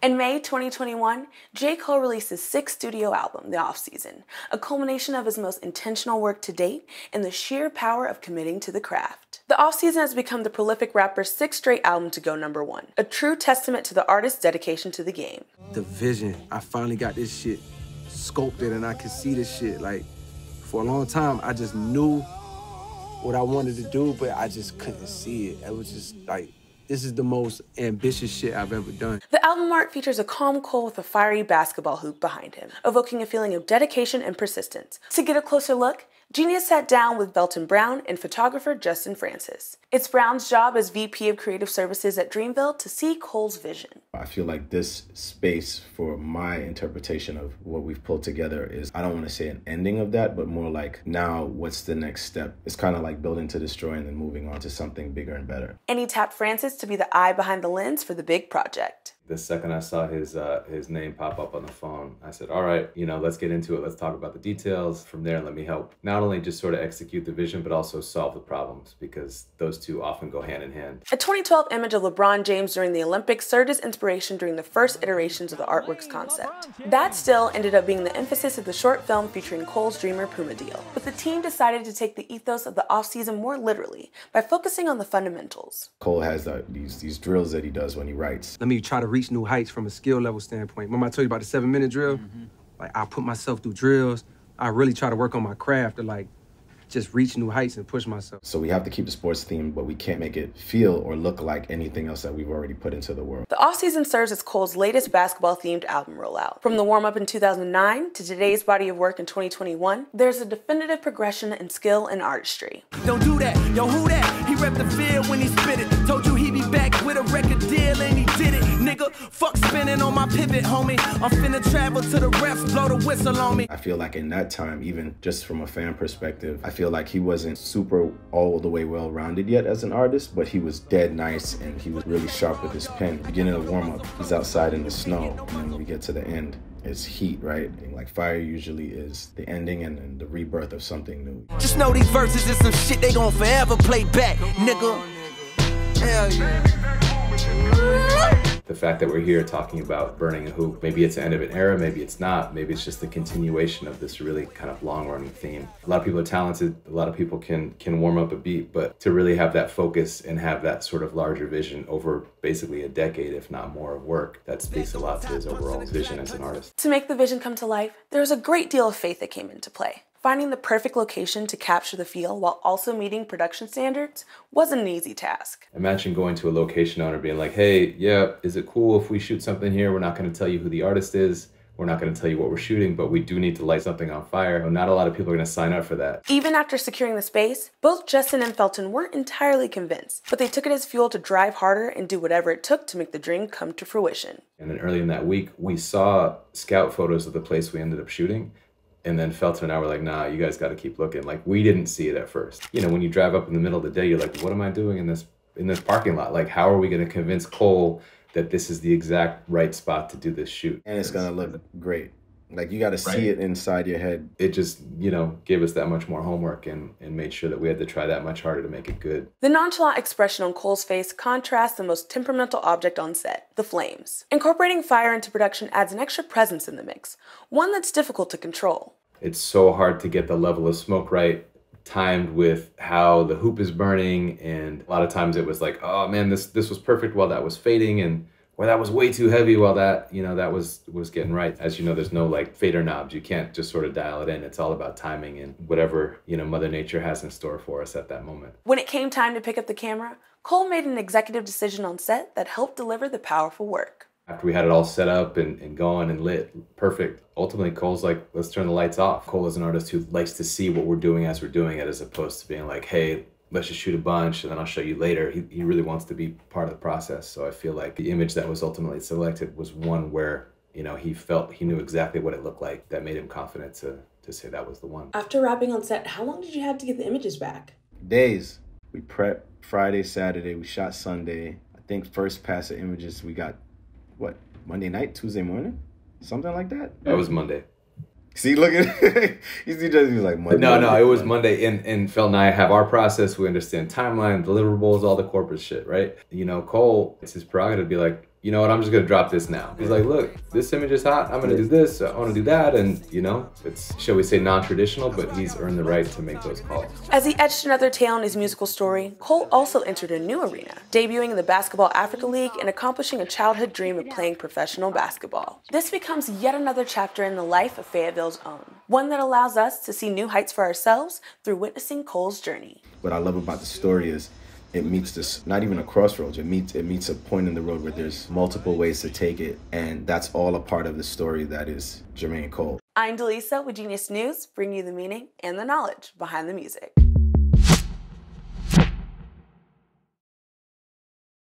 In May 2021, J. Cole released his sixth studio album, The Offseason, a culmination of his most intentional work to date and the sheer power of committing to the craft. The Offseason has become the prolific rapper's sixth straight album to go number one, a true testament to the artist's dedication to the game. The vision, I finally got this shit sculpted and I could see this shit. Like, for a long time, I just knew what I wanted to do, but I just couldn't see it. It was just like, this is the most ambitious shit I've ever done. The album art features a calm Cole with a fiery basketball hoop behind him, evoking a feeling of dedication and persistence. To get a closer look, Genius sat down with Felton Brown and photographer Justin Francis. It's Brown's job as VP of Creative Services at Dreamville to see Cole's vision. I feel like this space for my interpretation of what we've pulled together is, I don't want to say an ending of that, but more like now what's the next step? It's kind of like building to destroy and then moving on to something bigger and better. And he tapped Francis to be the eye behind the lens for the big project the second I saw his uh, his name pop up on the phone, I said, "All right, you know, let's get into it. Let's talk about the details. From there, let me help not only just sort of execute the vision, but also solve the problems because those two often go hand in hand." A 2012 image of LeBron James during the Olympics served as inspiration during the first iterations of the artwork's concept. That still ended up being the emphasis of the short film featuring Cole's Dreamer Puma deal. But the team decided to take the ethos of the offseason more literally by focusing on the fundamentals. Cole has uh, these these drills that he does when he writes. Let me try to reach new heights from a skill level standpoint. Remember I told you about the seven minute drill? Mm-hmm. Like I put myself through drills. I really try to work on my craft to like just reach new heights and push myself. So we have to keep the sports theme, but we can't make it feel or look like anything else that we've already put into the world. The offseason serves as Cole's latest basketball themed album rollout. From the warm up in 2009 to today's body of work in 2021, there's a definitive progression in skill and artistry. Don't do that, yo, who that? He repped the field when he spit it. Told you he'd be back with a record deal and he did it. Nigga, fuck spinning on my pivot, homie. I'm finna travel to the refs, blow the whistle on me. I feel like in that time, even just from a fan perspective, I feel like he wasn't super all the way well rounded yet as an artist, but he was dead nice and he was really sharp with his pen. Beginning of warm up, he's outside in the snow, and then we get to the end. It's heat, right? Like fire usually is the ending and, and the rebirth of something new. Just know these verses is some shit they gon' forever play back, nigga. Hell yeah the fact that we're here talking about burning a hoop. Maybe it's the end of an era, maybe it's not. Maybe it's just the continuation of this really kind of long-running theme. A lot of people are talented. A lot of people can can warm up a beat, but to really have that focus and have that sort of larger vision over basically a decade, if not more, of work, that speaks a lot to his overall vision as an artist. To make the vision come to life, there was a great deal of faith that came into play. Finding the perfect location to capture the feel while also meeting production standards wasn't an easy task. Imagine going to a location owner being like, hey, yeah, is it cool if we shoot something here? We're not going to tell you who the artist is. We're not going to tell you what we're shooting, but we do need to light something on fire. Not a lot of people are going to sign up for that. Even after securing the space, both Justin and Felton weren't entirely convinced, but they took it as fuel to drive harder and do whatever it took to make the dream come to fruition. And then early in that week, we saw scout photos of the place we ended up shooting and then Felton and I were like, nah, you guys got to keep looking. Like we didn't see it at first. You know, when you drive up in the middle of the day, you're like, what am I doing in this in this parking lot? Like, how are we going to convince Cole that this is the exact right spot to do this shoot? And it's going to look great. Like you got to right. see it inside your head. It just, you know, gave us that much more homework and, and made sure that we had to try that much harder to make it good. The nonchalant expression on Cole's face contrasts the most temperamental object on set, the flames. Incorporating fire into production adds an extra presence in the mix, one that's difficult to control. It's so hard to get the level of smoke right timed with how the hoop is burning and a lot of times it was like oh man this this was perfect while that was fading and or that was way too heavy while that you know that was was getting right. As you know there's no like fader knobs. You can't just sort of dial it in. It's all about timing and whatever you know mother nature has in store for us at that moment. When it came time to pick up the camera cole made an executive decision on set that helped deliver the powerful work. After we had it all set up and, and going and lit perfect. Ultimately cole's like let's turn the lights off. Cole is an artist who likes to see what we're doing as we're doing it as opposed to being like hey let's just shoot a bunch and then I'll show you later. He, he really wants to be part of the process. So I feel like the image that was ultimately selected was one where, you know, he felt he knew exactly what it looked like that made him confident to, to say that was the one. After wrapping on set, how long did you have to get the images back? Days. We prepped Friday, Saturday, we shot Sunday. I think first pass of images we got, what, Monday night, Tuesday morning? Something like that? That was Monday. See, look at he's just he's like Monday. No, no, it was Monday. And and Phil and I have our process. We understand timeline, deliverables, all the corporate shit, right? You know, Cole, it's his prerogative to be like, you know what, I'm just gonna drop this now. He's like, look, this image is hot. I'm gonna do this. I want to do that, and you know, it's shall we say non-traditional, but he's earned the right to make those calls. As he etched another tale in his musical story, Cole also entered a new arena, debuting in the Basketball Africa League and accomplishing a childhood dream of playing professional basketball. This becomes yet another chapter in the life of Fayetteville's own, one that allows us to see new heights for ourselves through witnessing Cole's journey. What I love about the story is it meets this not even a crossroads it meets it meets a point in the road where there's multiple ways to take it and that's all a part of the story that is jermaine cole. I'm delisa with genius news bringing you the meaning and the knowledge behind the music